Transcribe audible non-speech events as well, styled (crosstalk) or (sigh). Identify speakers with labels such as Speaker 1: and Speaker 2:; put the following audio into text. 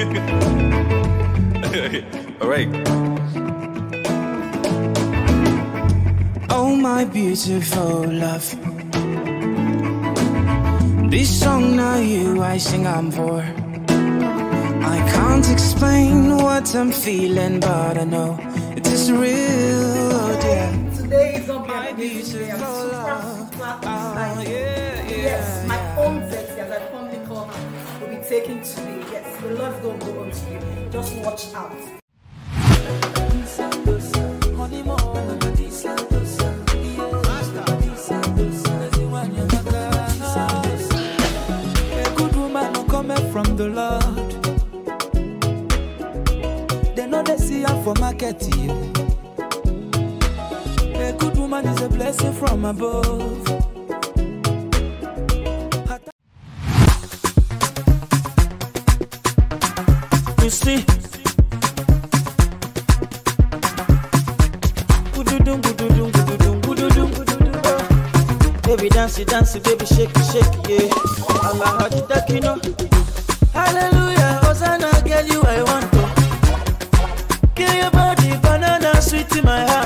Speaker 1: (laughs) Great.
Speaker 2: Oh, my beautiful love. This song now you I sing I'm for. I can't explain what I'm feeling, but I know it is real, yeah.
Speaker 3: Today is gonna be an amazing day. I'm super, super ah, excited. Yes, my own Betsy, as I fondly call her, will be taken today. The gonna go to you. Just watch out.
Speaker 4: A good woman no from the Lord. They know they see her for market here. A good woman is a blessing from above. Baby dance, it, dance, baby shake, it, shake, yeah. Allah had it, that you know. Hallelujah, Hosanna, girl, you I want to. Kill your body banana sweet in my heart.